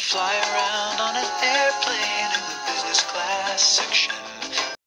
fly around on an airplane in the business class section.